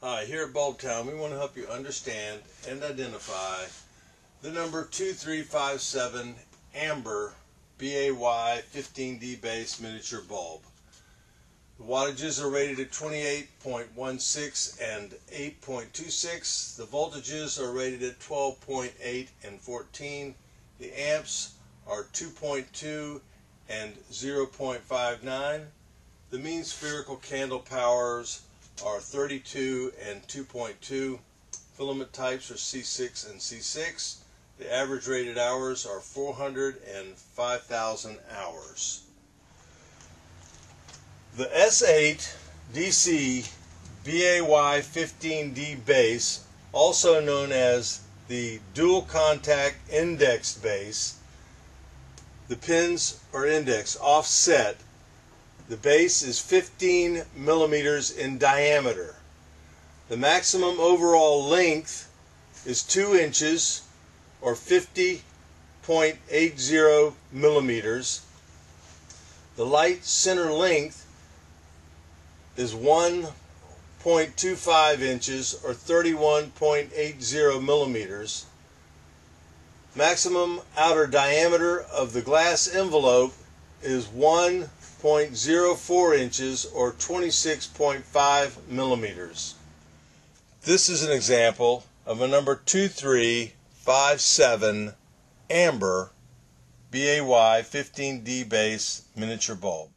Hi, here at Bulb Town, we want to help you understand and identify the number 2357 Amber BAY 15D base miniature bulb. The wattages are rated at 28.16 and 8.26. The voltages are rated at 12.8 and 14. The amps are 2.2 and 0.59. The mean spherical candle powers are 32 and 2.2. Filament types are C6 and C6. The average rated hours are 405,000 hours. The S8 DC BAY 15D base, also known as the dual contact indexed base, the pins are indexed offset. The base is 15 millimeters in diameter. The maximum overall length is 2 inches or 50.80 millimeters. The light center length is 1.25 inches or 31.80 millimeters. Maximum outer diameter of the glass envelope is 1.04 inches or 26.5 millimeters. This is an example of a number 2357 amber BAY 15D base miniature bulb.